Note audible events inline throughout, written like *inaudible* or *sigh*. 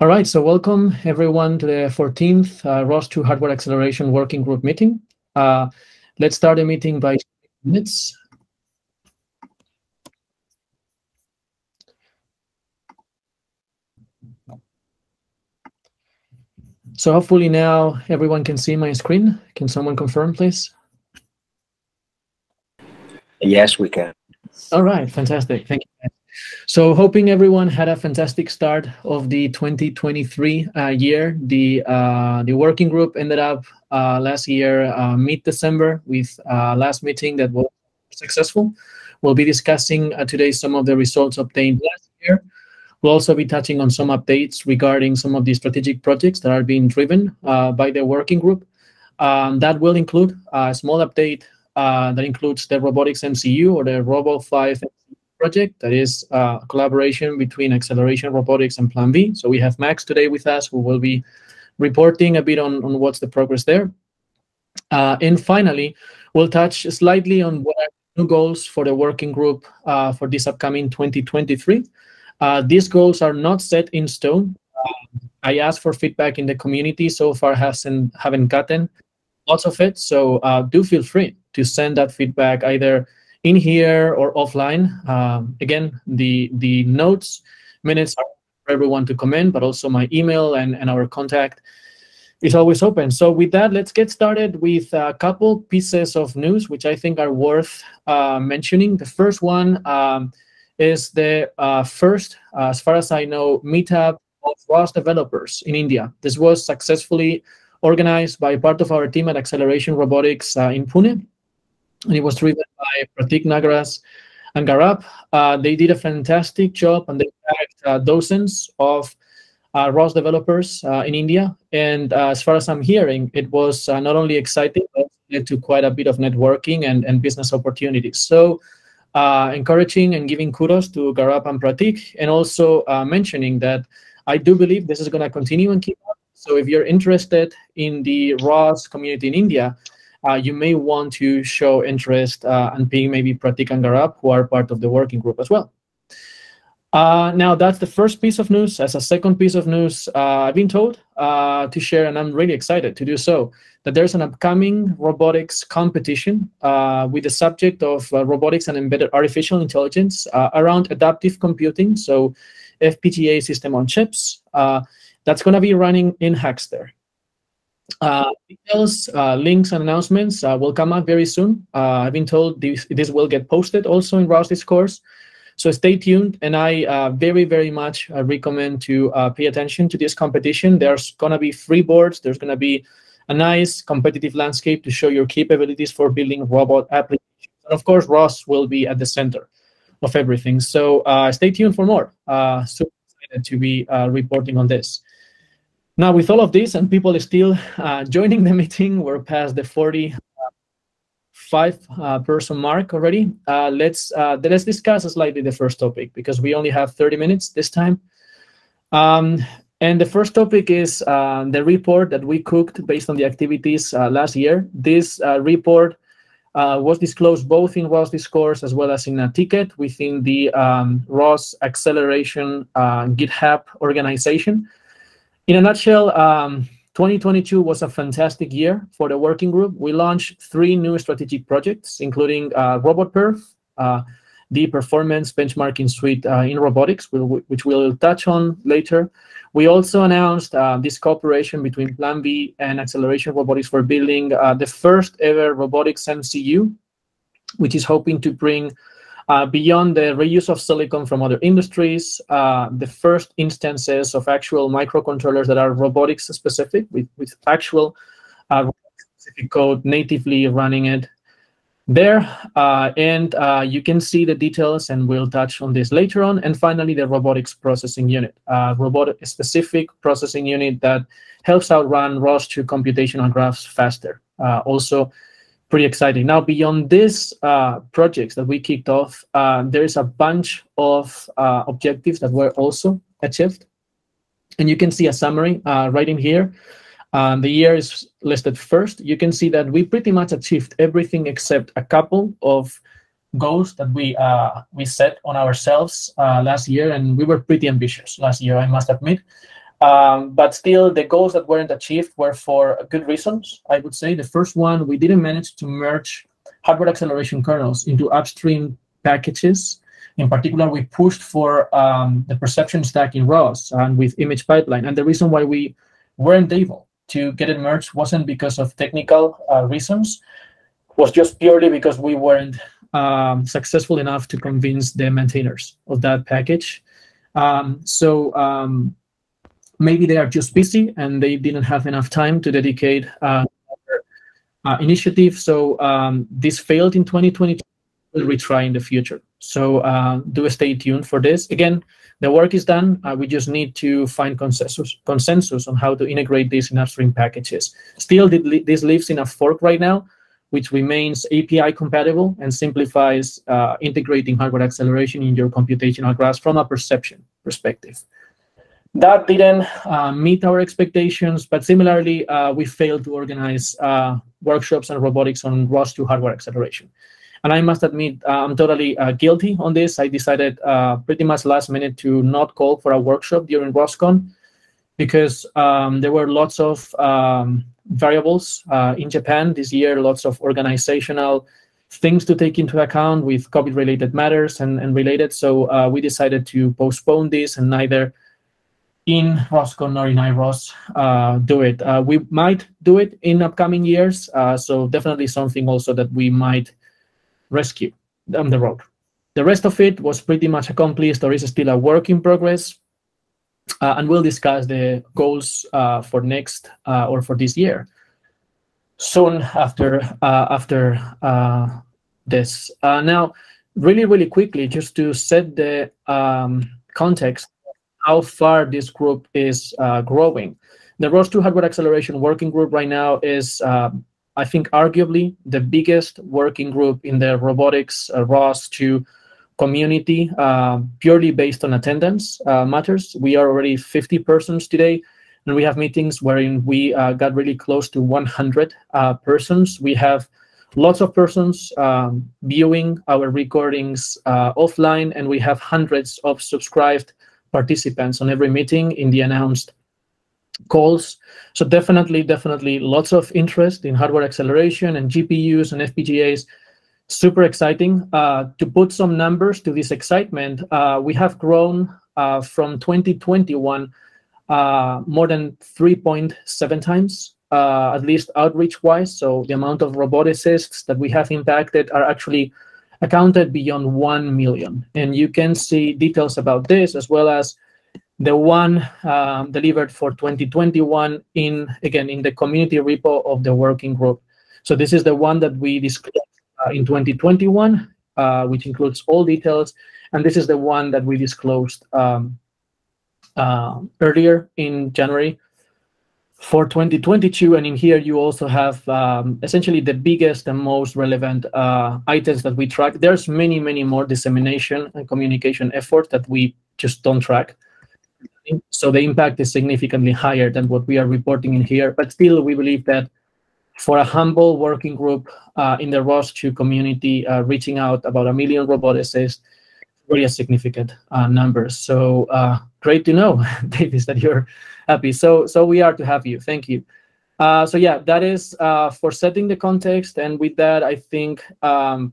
All right, so welcome everyone to the 14th uh, ROS2 Hardware Acceleration Working Group meeting. Uh, let's start the meeting by minutes. So hopefully now everyone can see my screen. Can someone confirm, please? Yes, we can. All right, fantastic. Thank you. So hoping everyone had a fantastic start of the 2023 uh, year. The uh, the working group ended up uh, last year uh, mid-December with uh, last meeting that was successful. We'll be discussing uh, today some of the results obtained last year. We'll also be touching on some updates regarding some of the strategic projects that are being driven by the working group. Um, that will include a small update that includes the robotics MCU or the Robo-V project that is uh, a collaboration between Acceleration Robotics and PlanV. So we have Max today with us who will be reporting a bit on, on what's the progress there. Uh, and finally, we'll touch slightly on what are new goals for the working group uh, for this upcoming 2023. Uh, these goals are not set in stone. Uh, I asked for feedback in the community. So far, hasn't haven't gotten lots of it. So uh, do feel free to send that feedback either in here or offline. Um, again, the the notes minutes are for everyone to comment, but also my email and, and our contact is always open. So with that, let's get started with a couple pieces of news, which I think are worth uh, mentioning. The first one um, is the uh, first, uh, as far as I know, meetup of ROS developers in India. This was successfully organized by part of our team at Acceleration Robotics uh, in Pune and it was driven by Pratik Nagaras and Gaurav. Uh, they did a fantastic job, and they tagged uh, dozens of uh, ROS developers uh, in India. And uh, as far as I'm hearing, it was uh, not only exciting, but led to quite a bit of networking and, and business opportunities. So encouraging and giving kudos to Gaurav and Pratik, and also mentioning that I do believe this is going to continue and keep up. So if you're interested in the ROS community in India, uh, you may want to show interest uh, and ping maybe Pratik and Gaurav, who are part of the working group as well. Uh, now, that's the first piece of news. As a second piece of news, uh, I've been told uh, to share, and I'm really excited to do so, that there's an upcoming robotics competition uh, with the subject of robotics and embedded artificial intelligence around adaptive computing, so FPGA system on chips. that's going to be running in Hackster. Uh, details, uh, links, and announcements uh, will come out very soon. Uh, I've been told this, this will get posted also in ROS Discourse. So stay tuned, and I uh, very, very much uh, recommend to pay attention to this competition. There's going to be free boards. There's going to be a nice competitive landscape to show your capabilities for building robot applications. And of course, ROS will be at the center of everything. So stay tuned for more. super excited to be reporting on this. Now, with all of this and people still uh, joining the *laughs* meeting, we're past the 45 uh, person mark already. Uh, let's uh, let's discuss slightly the first topic because we only have 30 minutes this time. Um, and the first topic is uh, the report that we cooked based on the activities uh, last year. This report was disclosed both in ROS Discourse as well as in a ticket within the um, ROS Acceleration GitHub organization. In a nutshell, um, 2022 was a fantastic year for the working group. We launched three new strategic projects, including uh, RobotPerf, uh, the performance benchmarking suite uh, in robotics, which we'll touch on later. We also announced uh, this cooperation between PlanV and Acceleration Robotics for building uh, the first ever robotics MCU, which is hoping to bring uh, beyond the reuse of silicon from other industries, uh, the first instances of actual microcontrollers that are robotics specific with, with actual uh, specific code natively running it there. Uh, and uh, you can see the details and we'll touch on this later on. And finally, the robotics processing unit, uh, robotic specific processing unit that helps out run ROS2 computational graphs faster. also, pretty exciting. Now, beyond these uh, projects that we kicked off, uh, there is a bunch of uh, objectives that were also achieved. And you can see a summary uh, right in here. Um, the year is listed first. You can see that we pretty much achieved everything except a couple of goals that we uh, we set on ourselves uh, last year, and we were pretty ambitious last year, I must admit. Um, but still, the goals that weren't achieved were for good reasons, I would say. The first one, we didn't manage to merge hardware acceleration kernels into upstream packages. In particular, we pushed for um, the perception stack in ROS and with image pipeline. And the reason why we weren't able to get it merged wasn't because of technical uh, reasons, was just purely because we weren't um, successful enough to convince the maintainers of that package. Um, so um, maybe they are just busy and they didn't have enough time to dedicate uh, uh, initiative. So um, this failed in 2022. We'll retry in the future. So uh, do stay tuned for this. Again, the work is done. Uh, we just need to find consensus consensus on how to integrate this in upstream packages. Still, this lives in a fork right now, which remains API compatible and simplifies uh, integrating hardware acceleration in your computational graphs from a perception perspective. That didn't uh, meet our expectations, but similarly, uh, we failed to organize uh, workshops and robotics on ROS2 hardware acceleration. And I must admit, uh, I'm totally uh, guilty on this. I decided uh, pretty much last minute to not call for a workshop during ROSCON because um, there were lots of um, variables in Japan this year, lots of organizational things to take into account with COVID-related matters and, and related. So we decided to postpone this and neither in ROSCon or in IROS uh, do it. Uh, we might do it in upcoming years, uh, so definitely something also that we might rescue down the road. The rest of it was pretty much accomplished or is still a work in progress, uh, and we'll discuss the goals uh, for next uh, or for this year soon after after this. now, really, really quickly, just to set the um, context how far this group is uh, growing. The ROS2 hardware acceleration working group right now is, uh, I think, arguably the biggest working group in the robotics uh, ROS2 community, uh, purely based on attendance uh, matters. We are already 50 persons today, and we have meetings wherein we uh, got really close to 100 persons. We have lots of persons um, viewing our recordings offline, and we have hundreds of subscribed participants on every meeting in the announced calls. So definitely, definitely lots of interest in hardware acceleration and GPUs and FPGAs. Super exciting. Uh, to put some numbers to this excitement, uh, we have grown uh, from 2021 uh, more than 3.7 times, uh, at least outreach-wise. So the amount of roboticists that we have impacted are actually accounted beyond 1 million. And you can see details about this as well as the one um, delivered for 2021 in, again, in the community repo of the working group. So this is the one that we disclosed uh, in 2021, uh, which includes all details. And this is the one that we disclosed um, uh, earlier in January for 2022. And in here, you also have um, essentially the biggest and most relevant uh, items that we track. There's many, many more dissemination and communication efforts that we just don't track. So the impact is significantly higher than what we are reporting in here. But still, we believe that for a humble working group uh, in the ROS2 community, uh, reaching out about a million roboticists, really a significant uh, number. So uh, great to know, *laughs* Davis, that you're happy. So so we are to have you. Thank you. Uh, so yeah, that is uh, for setting the context. And with that, I think um,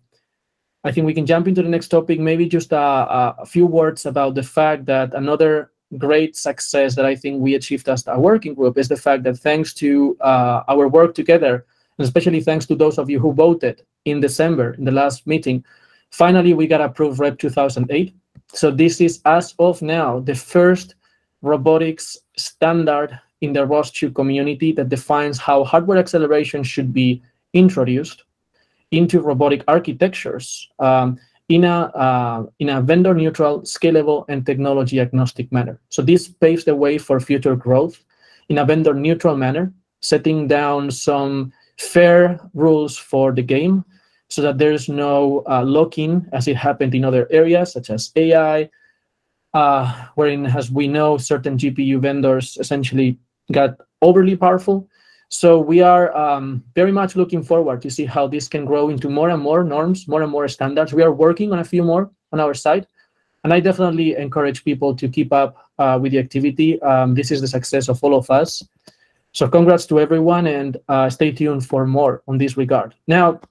I think we can jump into the next topic. Maybe just a, a, few words about the fact that another great success that I think we achieved as a working group is the fact that thanks to uh, our work together, and especially thanks to those of you who voted in December in the last meeting, finally we got approved REP 2008. So this is, as of now, the first robotics standard in the ROS2 community that defines how hardware acceleration should be introduced into robotic architectures um, in a uh, in a vendor neutral, scalable, and technology agnostic manner. So this paves the way for future growth in a vendor neutral manner, setting down some fair rules for the game so that there's no uh, lock-in as it happened in other areas such as AI, uh, wherein, as we know, certain GPU vendors essentially got overly powerful. So we are um, very much looking forward to see how this can grow into more and more norms, more and more standards. We are working on a few more on our side. And I definitely encourage people to keep up uh, with the activity. Um, this is the success of all of us. So congrats to everyone and uh, stay tuned for more on this regard. Now,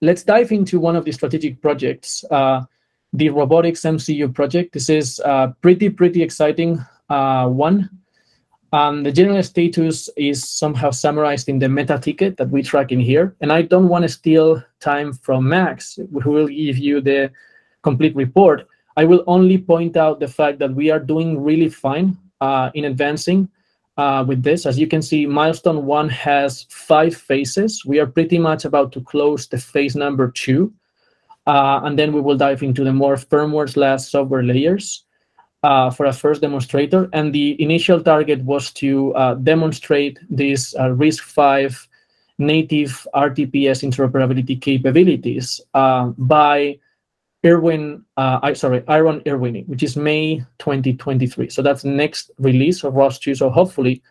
let's dive into one of the strategic projects, uh, the robotics MCU project. This is a pretty, pretty exciting uh, one. Um, the general status is somehow summarized in the meta ticket that we track in here. And I don't want to steal time from Max, who will give you the complete report. I will only point out the fact that we are doing really fine uh, in advancing uh, with this. As you can see, milestone one has five phases. We are pretty much about to close the phase number two. Uh, and then we will dive into the more firmware slash software layers uh, for a first demonstrator. And the initial target was to uh, demonstrate this uh, RISC-V native RTPS interoperability capabilities by Irwin, uh, I, sorry, Iron Irwin, which is May 2023. So that's next release of ROS 2. So hopefully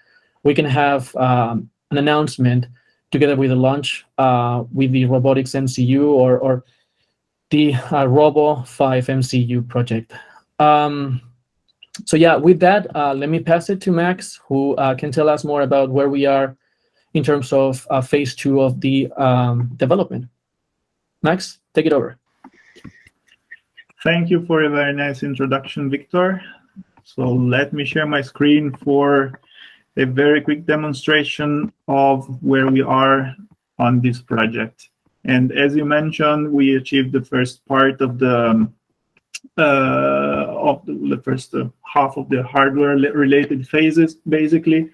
we can have um, an announcement together with the launch uh, with the robotics MCU or, or the uh, Robo-V MCU project. Um, so yeah, with that, uh, let me pass it to Max, who uh, can tell us more about where we are in terms of uh, phase two of the um, development. Max, take it over. Thank you for a very nice introduction, Victor. So let me share my screen for a very quick demonstration of where we are on this project. And as you mentioned, we achieved the first part of the um, uh, of the, first uh, half of the hardware related phases, basically.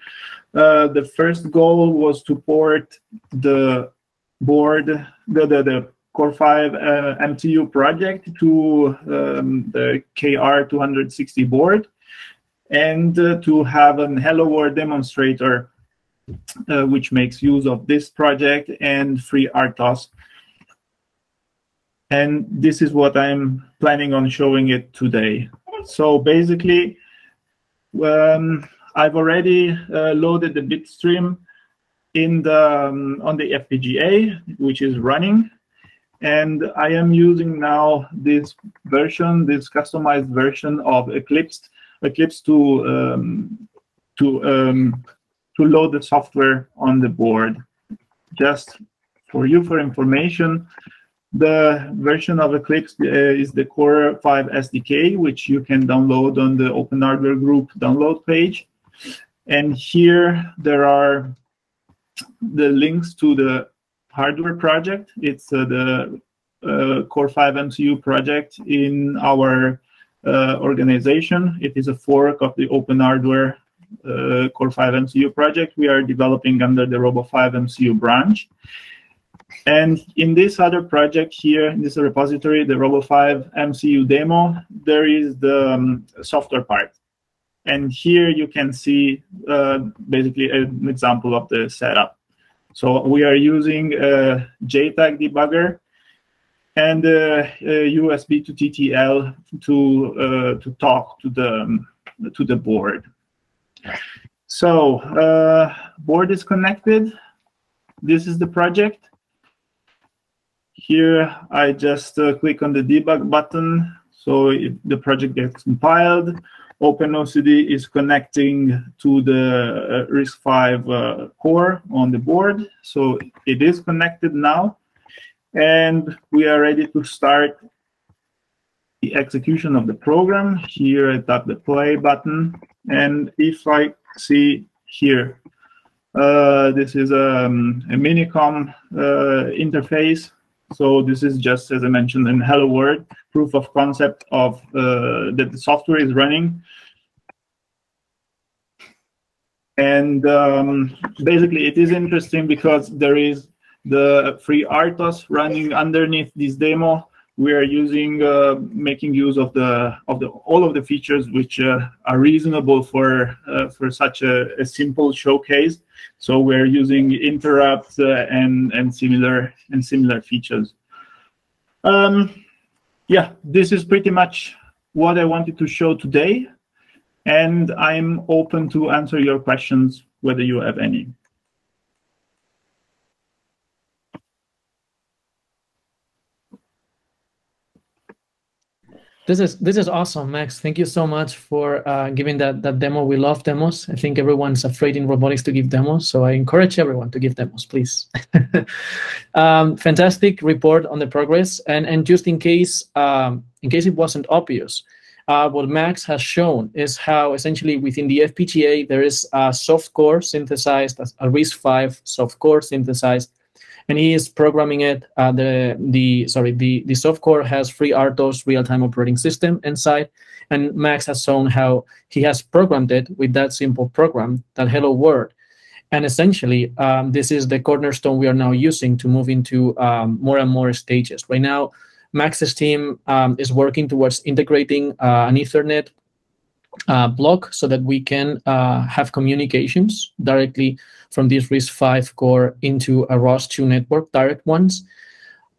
Uh, the first goal was to port the board, the, the, the CORE-V uh, MCU project to um, the KR260 board and uh, to have an Hello World demonstrator uh, which makes use of this project and FreeRTOS and this is what I'm planning on showing it today. So basically, um, I've already uh, loaded the bitstream in the um, on the FPGA, which is running, and I am using now this version, this customized version of Eclipse, Eclipse to um, to um, to load the software on the board. Just for you for information, the version of Eclipse uh, is the CORE-V SDK, which you can download on the Open Hardware Group download page. And here there are the links to the hardware project. It's uh, the uh, CORE-V MCU project in our uh, organization. It is a fork of the Open Hardware CORE-V MCU project we are developing under the Robo-V MCU branch. And in this other project here, in this repository, the Robo-V MCU demo, there is the um, software part. And here you can see uh, basically an example of the setup. So we are using a JTAG debugger and a, a USB to TTL to uh, to talk to the um, to the board. So uh, board is connected. This is the project. Here, I just uh, click on the debug button. So the project gets compiled. OpenOCD is connecting to the uh, RISC-V uh, core on the board. So it is connected now. And we are ready to start the execution of the program. Here I tap the play button. And if I see here, uh, this is um, a Minicom uh, interface so this is just, as I mentioned, in Hello World, proof of concept of uh, that the software is running. And um, basically, it is interesting because there is the free FreeRTOS running underneath this demo. We are using, uh, making use of the of the all of the features which uh, are reasonable for uh, for such a, a simple showcase. So we're using interrupts uh, and and similar and similar features. Um, yeah, this is pretty much what I wanted to show today, and I'm open to answer your questions whether you have any. This is this is awesome, Max. Thank you so much for uh, giving that that demo. We love demos. I think everyone's afraid in robotics to give demos, so I encourage everyone to give demos, please. *laughs* um, fantastic report on the progress, and and just in case um, in case it wasn't obvious, uh, what Max has shown is how essentially within the FPGA there is a soft core synthesized, a RISC-V soft core synthesized and he is programming it. Uh, the the sorry the the softcore has FreeRTOS real-time operating system inside, and Max has shown how he has programmed it with that simple program, that hello world. And essentially, um, this is the cornerstone we are now using to move into um, more and more stages. Right now, Max's team um, is working towards integrating uh, an Ethernet uh, block so that we can uh, have communications directly from this RISC-V core into a ROS2 network, direct ones.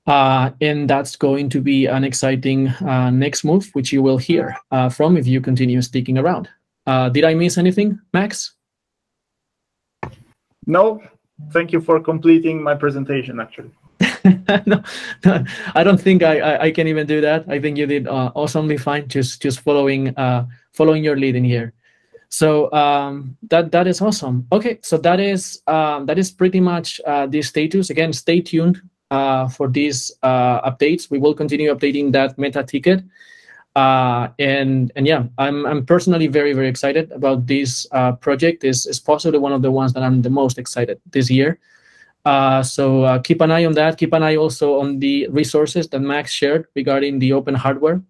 Uh, and that's going to be an exciting uh, next move, which you will hear uh, from if you continue sticking around. Uh, did I miss anything, Max? No, thank you for completing my presentation, actually. *laughs* no, no, I don't think I, I, I, can even do that. I think you did uh, awesomely fine, just just following uh, following your lead in here. So um, that that is awesome. Okay, so that is um, that is pretty much uh, the status. Again, stay tuned uh, for these uh, updates. We will continue updating that meta ticket. Uh, and and yeah, I'm I'm personally very very excited about this uh, project. is is possibly one of the ones that I'm the most excited this year. Uh, so keep an eye on that. Keep an eye also on the resources that Max shared regarding the open hardware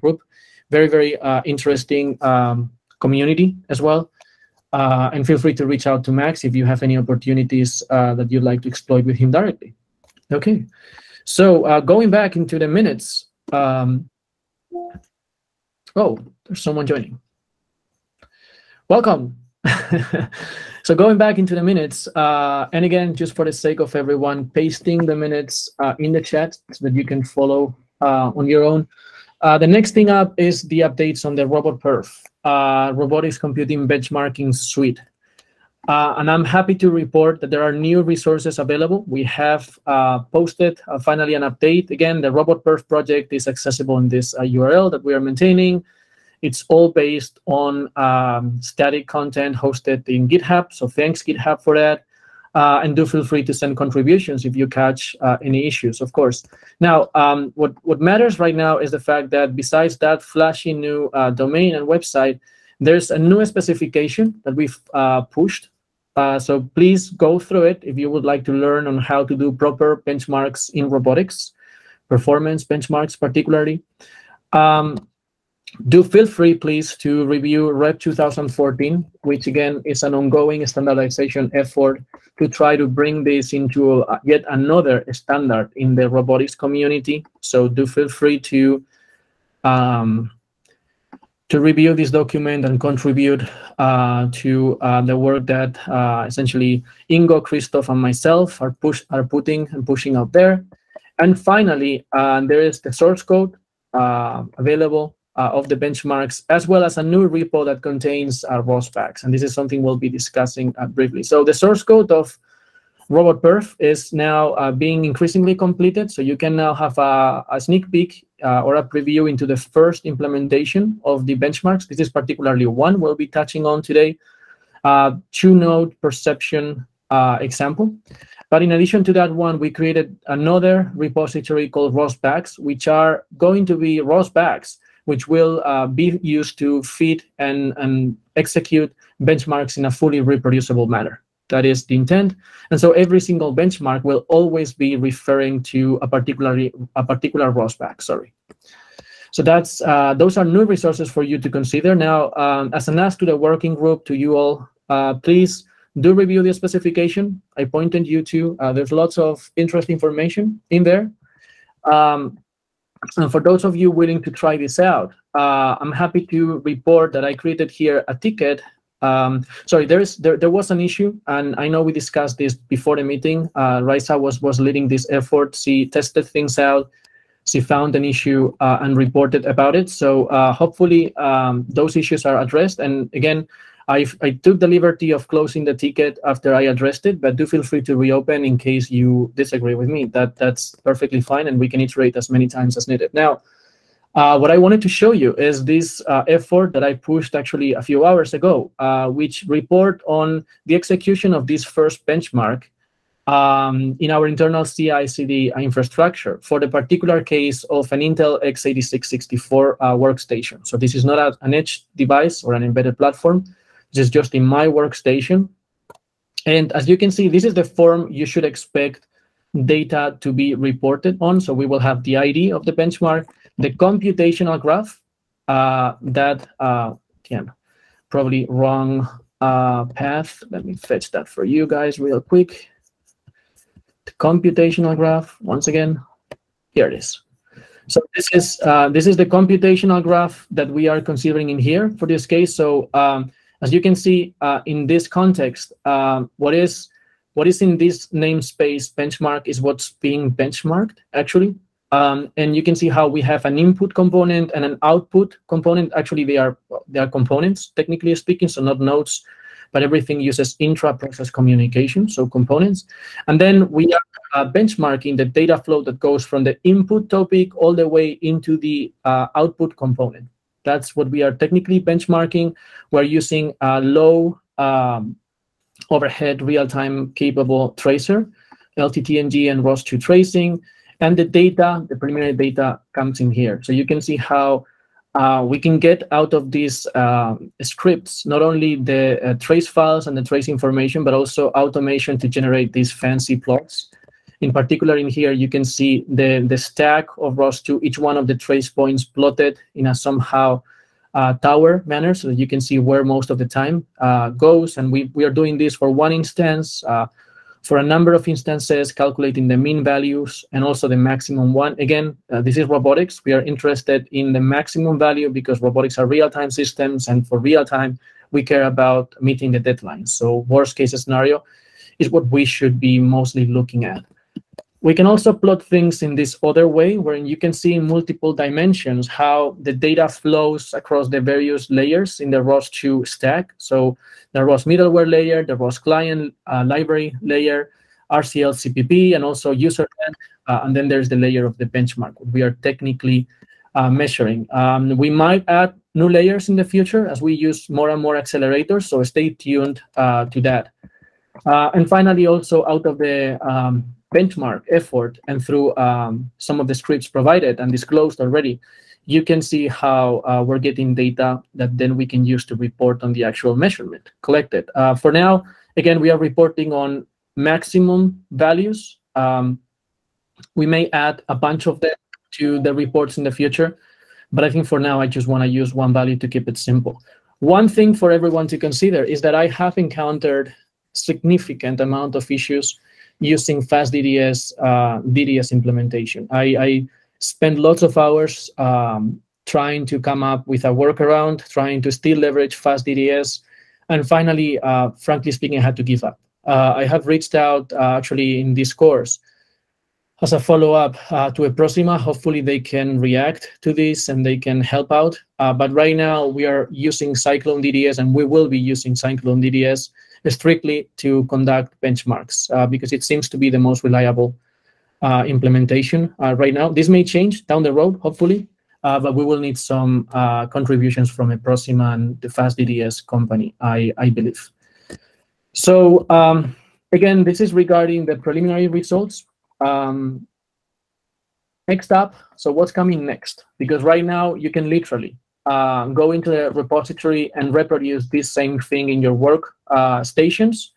group. Very, very interesting um, community as well. Uh, and feel free to reach out to Max if you have any opportunities uh, that you'd like to exploit with him directly. Okay, so uh, going back into the minutes. Um, oh, there's someone joining. Welcome. *laughs* so going back into the minutes, uh, and again, just for the sake of everyone, pasting the minutes uh, in the chat so that you can follow uh, on your own. The next thing up is the updates on the RobotPerf, uh, Robotics Computing Benchmarking Suite. Uh, and I'm happy to report that there are new resources available. We have uh, posted uh, finally an update. Again, the RobotPerf project is accessible in this URL uh, that we are maintaining. It's all based on um, static content hosted in GitHub. So thanks GitHub for that. Uh, and do feel free to send contributions if you catch uh, any issues, of course. Now, um, what, what matters right now is the fact that besides that flashy new uh, domain and website, there's a new specification that we've uh, pushed. Uh, so please go through it if you would like to learn on how to do proper benchmarks in robotics, performance benchmarks particularly. Um, do feel free, please, to review REP 2014, which again is an ongoing standardization effort to try to bring this into yet another standard in the robotics community. So do feel free to um, to review this document and contribute uh, to uh, the work that uh, essentially Ingo, Christoph, and myself are push are putting and pushing out there. And finally, uh, there is the source code uh, available uh, of the benchmarks, as well as a new repo that contains uh, ROS packs. And this is something we'll be discussing uh, briefly. So the source code of RobotPerf is now uh, being increasingly completed. So you can now have a, a sneak peek uh, or a preview into the first implementation of the benchmarks. This is particularly one we'll be touching on today. Uh, two-node perception example. But in addition to that one, we created another repository called ROSBags, which are going to be ROSBags which will uh, be used to feed and, and execute benchmarks in a fully reproducible manner. That is the intent. And so every single benchmark will always be referring to a particular a particular ROSBag, sorry. So that's uh, those are new resources for you to consider. Now, um, as an ask to the working group, to you all, uh, please do review the specification. I pointed you to. Uh, there's lots of interesting information in there. Um, and for those of you willing to try this out, uh, I'm happy to report that I created here a ticket. Um, sorry, there is there, there was an issue, and I know we discussed this before the meeting. Uh, Raisa was was leading this effort. She tested things out. She found an issue uh, and reported about it. So uh, hopefully um, those issues are addressed. And again, I, I took the liberty of closing the ticket after I addressed it, but do feel free to reopen in case you disagree with me. That That's perfectly fine, and we can iterate as many times as needed. Now, Uh, what I wanted to show you is this uh, effort that I pushed actually a few hours ago, uh, which report on the execution of this first benchmark um, in our internal CI/CD infrastructure for the particular case of an Intel x86-64 uh, workstation. So this is not a, an edge device or an embedded platform. This is just in my workstation. And as you can see, this is the form you should expect data to be reported on. So we will have the ID of the benchmark, the computational graph uh, that, uh, probably wrong uh, path. Let me fetch that for you guys real quick. The computational graph, once again, here it is. So this is uh, this is the computational graph that we are considering in here for this case. So um, as you can see uh, in this context, uh, what is what is in this namespace benchmark is what's being benchmarked actually. Um, and you can see how we have an input component and an output component. Actually, they are they are components, technically speaking, so not nodes, but everything uses intra-process communication, so components. And then we are uh, benchmarking the data flow that goes from the input topic all the way into the uh, output component. That's what we are technically benchmarking. We're using a low um, overhead real-time capable tracer, LTTng and ROS2 tracing, and the data, the preliminary data comes in here. So you can see how uh, we can get out of these uh, scripts not only the uh, trace files and the trace information, but also automation to generate these fancy plots. In particular, in here, you can see the, the stack of ROS2, each one of the trace points plotted in a somehow uh, tower manner so that you can see where most of the time uh, goes. And we, we are doing this for one instance, uh, for a number of instances, calculating the mean values and also the maximum one. Again, uh, this is robotics. We are interested in the maximum value because robotics are real-time systems. And for real-time, we care about meeting the deadlines. So worst case scenario is what we should be mostly looking at. We can also plot things in this other way, where you can see in multiple dimensions how the data flows across the various layers in the ROS2 stack. So the ROS middleware layer, the ROS client uh, library layer, RCL CPP, and also user uh, and then there's the layer of the benchmark we are technically uh, measuring. Um, we might add new layers in the future as we use more and more accelerators, so stay tuned uh, to that. Uh, and finally, also out of the um, benchmark effort and through um, some of the scripts provided and disclosed already, you can see how uh, we're getting data that then we can use to report on the actual measurement collected. Uh, for now, again, we are reporting on maximum values. Um, we may add a bunch of them to the reports in the future, but I think for now, I just want to use one value to keep it simple. One thing for everyone to consider is that I have encountered significant amount of issues using FastDDS uh, DDS implementation. I, I spent lots of hours um, trying to come up with a workaround, trying to still leverage FastDDS, and finally, uh, frankly speaking, I had to give up. Uh, I have reached out uh, actually in Discourse as a follow-up uh, to eProsima. Hopefully, they can react to this and they can help out. Uh, but right now, we are using Cyclone DDS, and we will be using Cyclone DDS strictly to conduct benchmarks uh, because it seems to be the most reliable uh, implementation uh, right now. This may change down the road, hopefully, uh, but we will need some uh, contributions from eProsima and the FastDDS company, I, I believe. So um, again, this is regarding the preliminary results. Um, next up, so what's coming next? Because right now you can literally uh, go into the repository and reproduce this same thing in your work uh, stations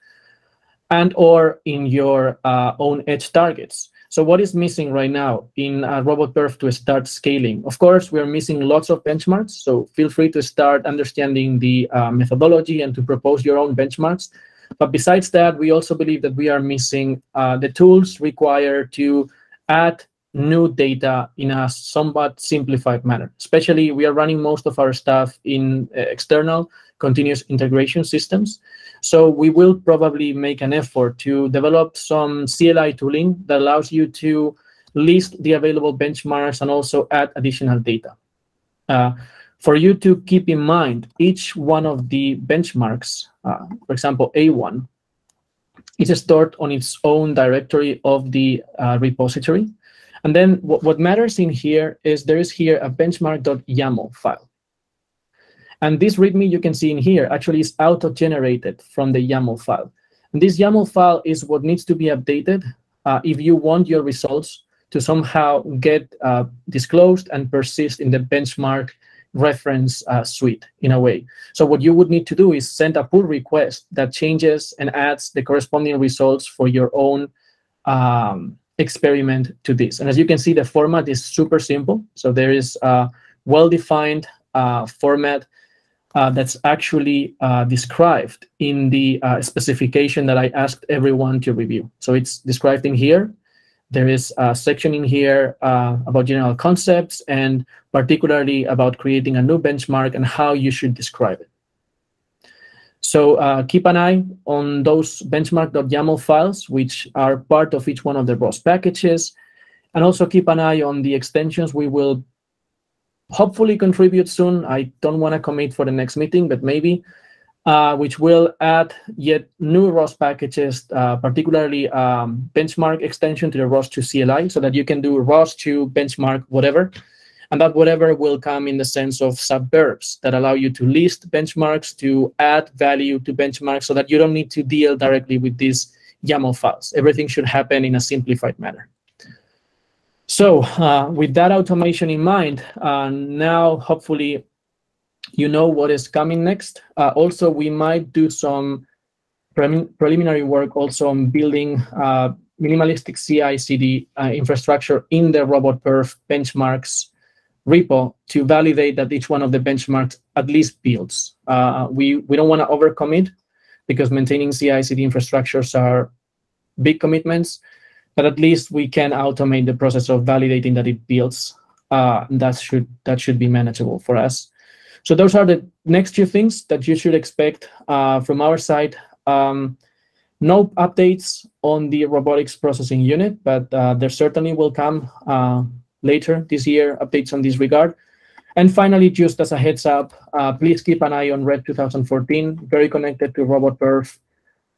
and or in your uh, own edge targets. So what is missing right now in uh, RobotPerf to start scaling? Of course, we're missing lots of benchmarks, so feel free to start understanding the uh, methodology and to propose your own benchmarks. But besides that, we also believe that we are missing uh, the tools required to add new data in a somewhat simplified manner. Especially, we are running most of our stuff in uh, external continuous integration systems. So we will probably make an effort to develop some CLI tooling that allows you to list the available benchmarks and also add additional data. Uh, for you to keep in mind, each one of the benchmarks, uh, for example, A1, is stored on its own directory of the uh, repository. And then what, what matters in here is there is here a benchmark.yaml file. And this README you can see in here actually is auto-generated from the YAML file. And this YAML file is what needs to be updated uh, if you want your results to somehow get uh, disclosed and persist in the benchmark reference uh, suite in a way. So what you would need to do is send a pull request that changes and adds the corresponding results for your own um, experiment to this. And as you can see, the format is super simple. So there is a well-defined uh, format uh, that's actually uh, described in the uh, specification that I asked everyone to review. So it's described in here. There is a section in here uh, about general concepts and particularly about creating a new benchmark and how you should describe it. So uh, keep an eye on those benchmark.yaml files, which are part of each one of the ROS packages. And also keep an eye on the extensions we will hopefully contribute soon. I don't want to commit for the next meeting, but maybe, uh, which will add yet new ROS packages, uh, particularly um, benchmark extension to the ROS2 CLI, so that you can do ROS2 benchmark whatever. And that whatever will come in the sense of subverbs that allow you to list benchmarks, to add value to benchmarks, so that you don't need to deal directly with these YAML files. Everything should happen in a simplified manner. So uh, with that automation in mind, uh, now hopefully you know what is coming next. Uh, also, we might do some preliminary work also on building uh, minimalistic CI/CD uh, infrastructure in the robot perf benchmarks repo to validate that each one of the benchmarks at least builds. Uh, we we don't want to overcommit because maintaining CI/CD infrastructures are big commitments but at least we can automate the process of validating that it builds. Uh, that should that should be manageable for us. So those are the next few things that you should expect uh, from our side. Um, no updates on the robotics processing unit, but uh, there certainly will come uh, later this year updates on this regard. And finally, just as a heads up, uh, please keep an eye on REP 2014, very connected to robot.perf.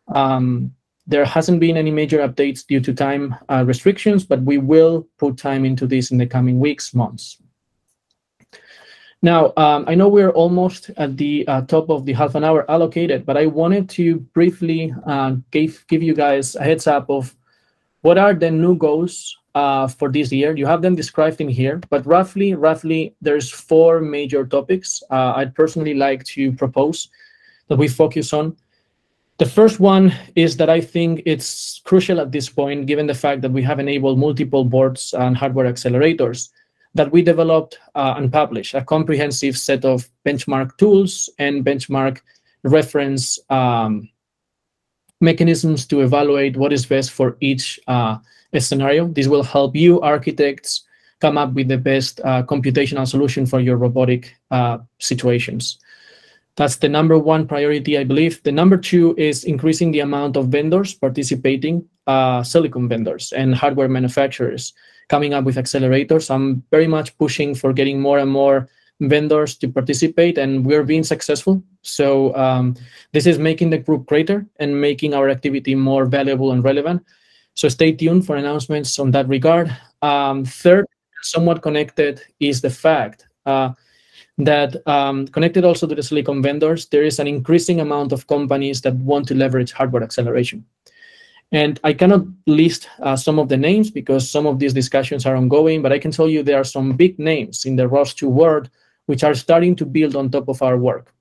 Um, there hasn't been any major updates due to time uh, restrictions, but we will put time into this in the coming weeks, months. Now, um, I know we're almost at the uh, top of the half an hour allocated, but I wanted to briefly give, give you guys a heads up of what are the new goals uh, for this year. You have them described in here, but roughly, roughly, there's four major topics uh, I'd personally like to propose that we focus on. The first one is that I think it's crucial at this point, given the fact that we have enabled multiple boards and hardware accelerators, that we developed uh, and published a comprehensive set of benchmark tools and benchmark reference um, mechanisms to evaluate what is best for each uh, scenario. This will help you architects come up with the best uh, computational solution for your robotic uh, situations. That's the number one priority, I believe. The number two is increasing the amount of vendors participating, uh, silicon vendors and hardware manufacturers coming up with accelerators. I'm very much pushing for getting more and more vendors to participate, and we're being successful. So um, this is making the group greater and making our activity more valuable and relevant. So stay tuned for announcements on that regard. Um, third, somewhat connected, is the fact uh, that um, connected also to the silicon vendors, there is an increasing amount of companies that want to leverage hardware acceleration. And I cannot list uh, some of the names because some of these discussions are ongoing, but I can tell you there are some big names in the ROS2 world which are starting to build on top of our work.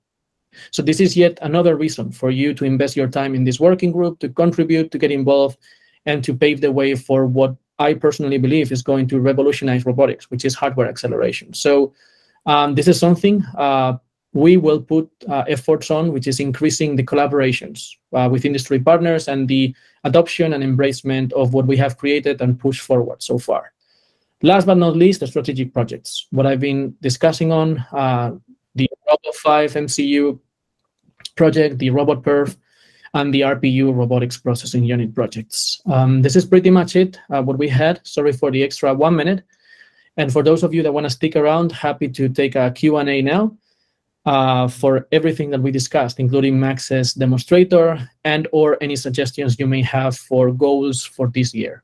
So this is yet another reason for you to invest your time in this working group, to contribute, to get involved, and to pave the way for what I personally believe is going to revolutionize robotics, which is hardware acceleration. So um, this is something uh, we will put uh, efforts on, which is increasing the collaborations uh, with industry partners and the adoption and embracement of what we have created and pushed forward so far. Last but not least, the strategic projects. What I've been discussing on uh, the Robot 5 MCU project, the Robot robot.perf, and the RPU robotics processing unit projects. Um, this is pretty much it, uh, what we had. Sorry for the extra one minute. And for those of you that want to stick around, happy to take a Q&A now uh, for everything that we discussed, including Max's demonstrator and or any suggestions you may have for goals for this year.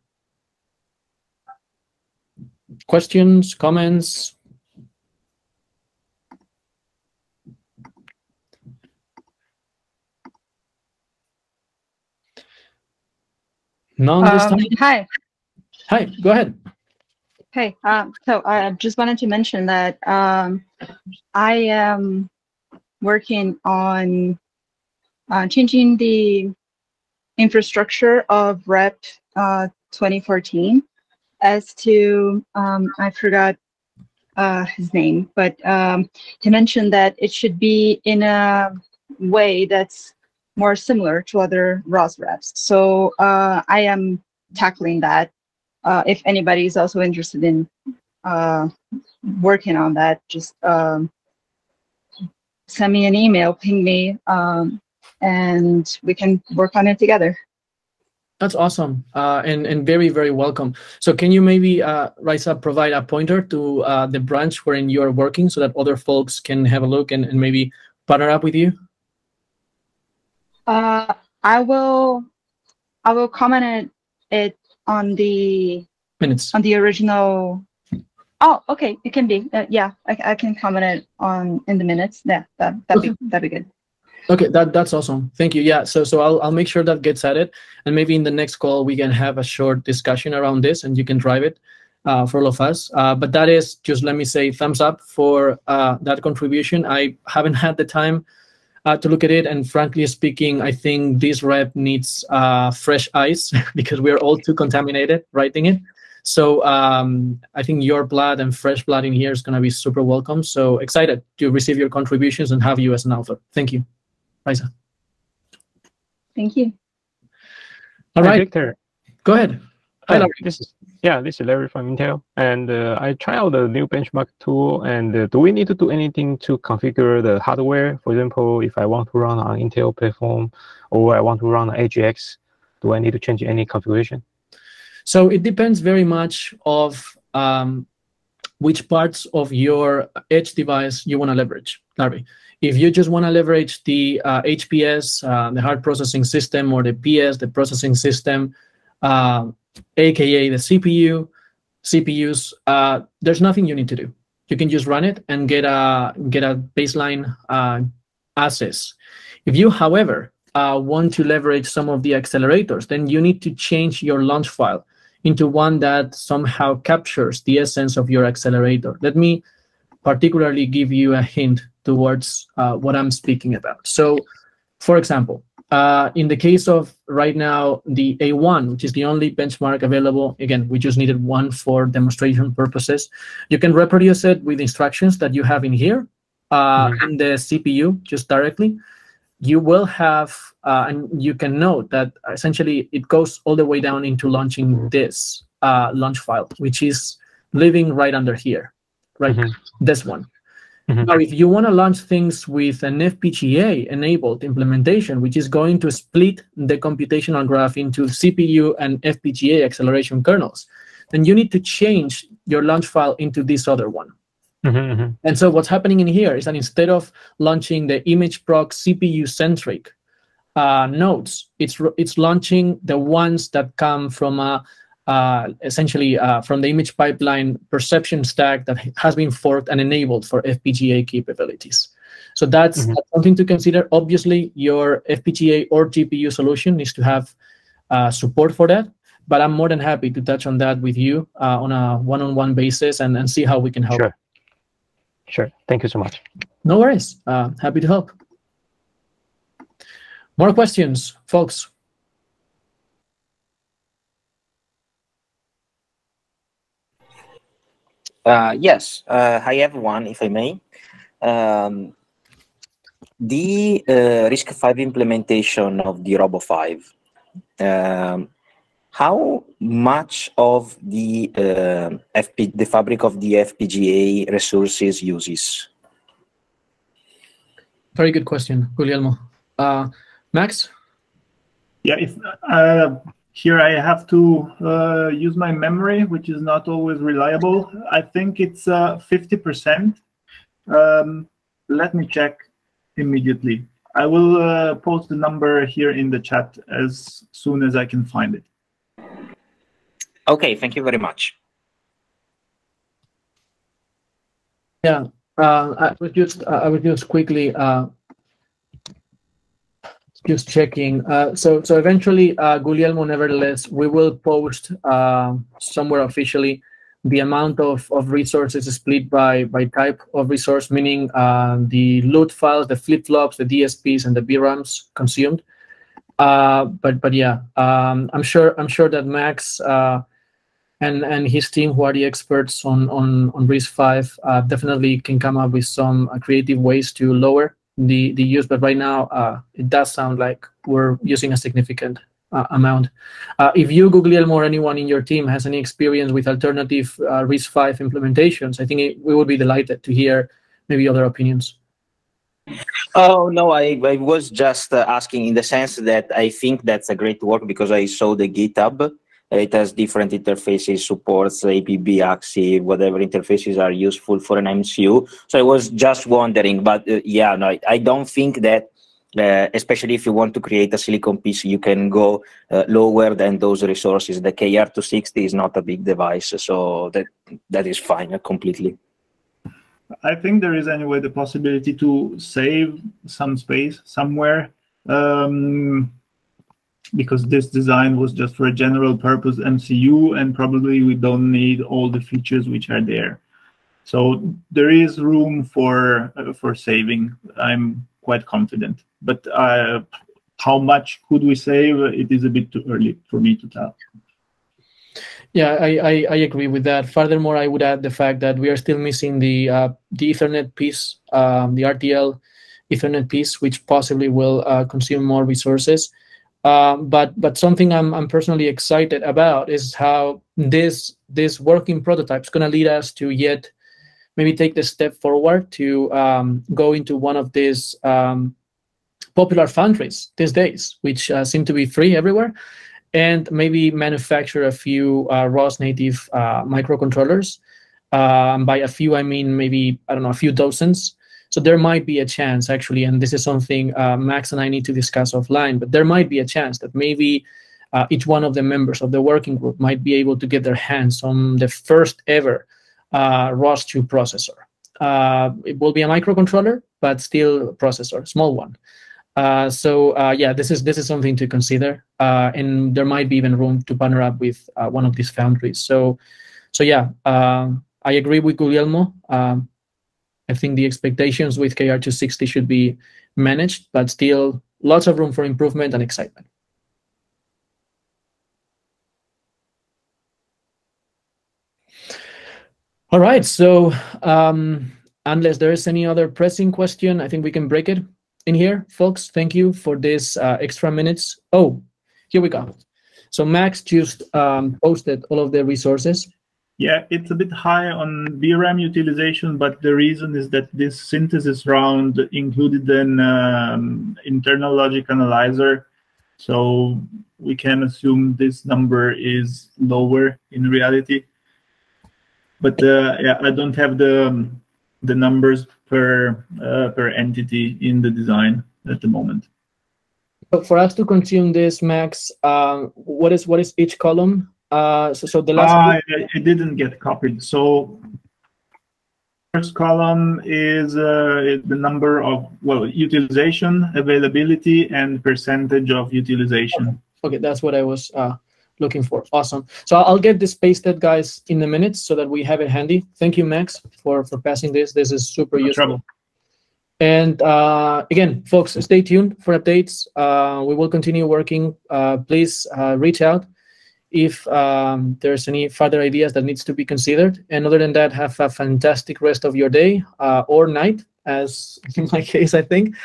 questions, comments? None this Um, time? hi. Hi, go ahead. Hey, um, so I just wanted to mention that um, I am working on uh, changing the infrastructure of REP uh, 2014 as to, um, I forgot uh, his name, but um, he mentioned that it should be in a way that's more similar to other ROS reps. So uh, I am tackling that uh, if anybody is also interested in uh, working on that, just um, send me an email, ping me, um, and we can work on it together. That's awesome uh, and, and very, very welcome. So can you maybe, uh, Raisa, provide a pointer to uh, the branch wherein you're working so that other folks can have a look and, and maybe partner up with you? Uh, I will, I will comment it, it on the Minutes. on the original. Oh, okay, it can be. Uh, yeah, I, I can comment it on in the minutes. Yeah, that that'd be that'd be good. Okay, that that's awesome. Thank you. Yeah, so so I'll I'll make sure that gets added, and maybe in the next call we can have a short discussion around this, and you can drive it uh, for all of us. Uh, but that is just let me say thumbs up for uh, that contribution. I haven't *laughs* had the time uh, to look at it, and frankly speaking, I think this rep needs uh, fresh eyes *laughs* because we're all too contaminated writing it. So um, I think your blood and fresh blood in here is going to be super welcome. So excited to receive your contributions and have you as an author. Thank you. Raisa. Thank you. All Hi, right, Victor. go ahead. Hi, Hi, this is yeah, this is Larry from Intel, and uh, I tried out the new benchmark tool. And uh, do we need to do anything to configure the hardware? For example, if I want to run on Intel platform or I want to run on AGX, do I need to change any configuration? So it depends very much of um, which parts of your edge device you want to leverage, Larry. If you just want to leverage the uh, HPS, uh, the hard processing system, or the PS, the processing system, uh, aka the CPU, CPUs, uh, there's nothing you need to do. You can just run it and get a get a baseline uh, access. If you, however, uh, want to leverage some of the accelerators, then you need to change your launch file into one that somehow captures the essence of your accelerator. Let me particularly give you a hint towards uh, what I'm speaking about. So, for example, uh, in the case of right now, the A1, which is the only benchmark available, again, we just needed one for demonstration purposes. You can reproduce it with instructions that you have in here uh, Mhm. in the CPU just directly. You will have, uh, and you can note that essentially it goes all the way down into launching this uh, launch file, which is living right under here, right? Mhm. This one. Mhm. Now, if you want to launch things with an FPGA enabled implementation, which is going to split the computational graph into CPU and FPGA acceleration kernels, then you need to change your launch file into this other one. Mhm, mhm. And so what's happening in here is that instead of launching the image proc CPU centric uh, nodes, it's it's launching the ones that come from a uh, essentially uh, from the image pipeline perception stack that has been forked and enabled for FPGA capabilities. So that's, Mhm. that's something to consider. Obviously, your FPGA or GPU solution needs to have uh, support for that. But I'm more than happy to touch on that with you uh, on a one-on-one basis and, and see how we can help. Sure. Sure. Thank you so much. No worries. Uh, happy to help. More questions, folks? Uh, yes. Uh, hi, everyone, if I may. Um, the uh, RISC-V implementation of the Robo-V, um, how much of the uh, FP, the fabric of the FPGA resources uses? Very good question, Guglielmo. Uh, Max? Yeah, if uh, here I have to uh, use my memory, which is not always reliable. I think it's uh, 50%. Um, let me check immediately. I will uh, post the number here in the chat as soon as I can find it. Okay, thank you very much. Yeah, uh, I was just I was just quickly uh, just checking. Uh, so so eventually, uh, Guglielmo, nevertheless, we will post uh, somewhere officially the amount of, of resources split by by type of resource, meaning uh, the load files, the flip flops, the DSPs, and the BRAMs consumed. Uh, but but yeah, um, I'm sure I'm sure that Max uh, and and his team, who are the experts on on on RISC-V, uh, definitely can come up with some uh, creative ways to lower the the use. But right now, uh, it does sound like we're using a significant uh, amount. Uh, if you, Guglielmo, or anyone in your team has any experience with alternative uh, RISC-V implementations, I think it, we would be delighted to hear maybe other opinions. Oh no, I, I was just uh, asking in the sense that I think that's a great work because I saw the GitHub. It has different interfaces, supports APB, AXI, whatever interfaces are useful for an MCU. So I was just wondering, but uh, yeah, no, I, don't think that uh, especially if you want to create a silicon piece, you can go uh, lower than those resources. The KR260 is not a big device, so that that is fine uh, completely. I think there is anyway the possibility to save some space somewhere um, because this design was just for a general purpose MCU and probably we don't need all the features which are there. So there is room for uh, for saving. I'm quite confident. But uh, how much could we save? It is a bit too early for me to tell. Yeah, I, I, I, agree with that. Furthermore, I would add the fact that we are still missing the uh, the Ethernet piece, um, the RTL Ethernet piece, which possibly will uh, consume more resources. Um, but but something I'm I'm personally excited about is how this this working prototype is going to lead us to yet maybe take the step forward to um, go into one of these um, popular foundries these days, which uh, seem to be free everywhere, and maybe manufacture a few uh, ROS native uh, microcontrollers. Um, by a few, I mean maybe, I don't know, a few dozens. So there might be a chance, actually, and this is something uh, Max and I need to discuss offline, but there might be a chance that maybe uh, each one of the members of the working group might be able to get their hands on the first ever uh, ROS2 processor. Uh, it will be a microcontroller, but still a processor, small one. Uh, so uh, yeah, this is this is something to consider, uh, and there might be even room to partner up with uh, one of these foundries. So, so yeah, um, I agree with Guglielmo. Um, I think the expectations with KR260 should be managed, but still lots of room for improvement and excitement. All right, so um, unless there is any other pressing question, I think we can break it in here, folks. Thank you for this uh, extra minutes. Oh, here we go. So Max just um, posted all of the resources. Yeah, it's a bit high on BRAM utilization, but the reason is that this synthesis round included an um, internal logic analyzer. So we can assume this number is lower in reality. But uh, yeah, I don't have the um, the numbers per uh, per entity in the design at the moment. But for us to consume this, Max, uh, what is what is each column? Uh, so, so the last. Uh, it didn't get copied. So first column is uh, the number of well utilization, availability, and percentage of utilization. Okay, that's what I was uh, looking for. Awesome. So I'll get this pasted, guys, in a minute so that we have it handy. Thank you, Max, for, for passing this. This is super no useful. Trouble. And uh, again, folks, stay tuned for updates. Uh, we will continue working. Uh, please uh, reach out if um, there's any further ideas that needs to be considered. And other than that, have a fantastic rest of your day uh, or night, as *laughs* in my case, I think.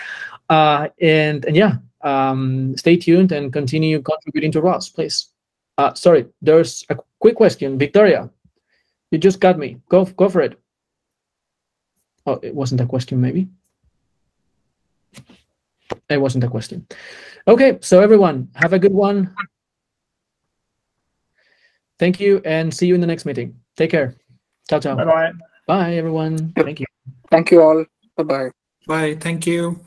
Uh, and and yeah, um, stay tuned and continue contributing to ROS, please. Uh, sorry, there's a quick question. Victoria, you just got me. Go, go for it. Oh, it wasn't a question, maybe. It wasn't a question. Okay, so everyone, have a good one. Thank you, and see you in the next meeting. Take care. Ciao, ciao. Bye-bye. Bye, everyone. Thank you. Thank you all. Bye-bye. Bye. Thank you.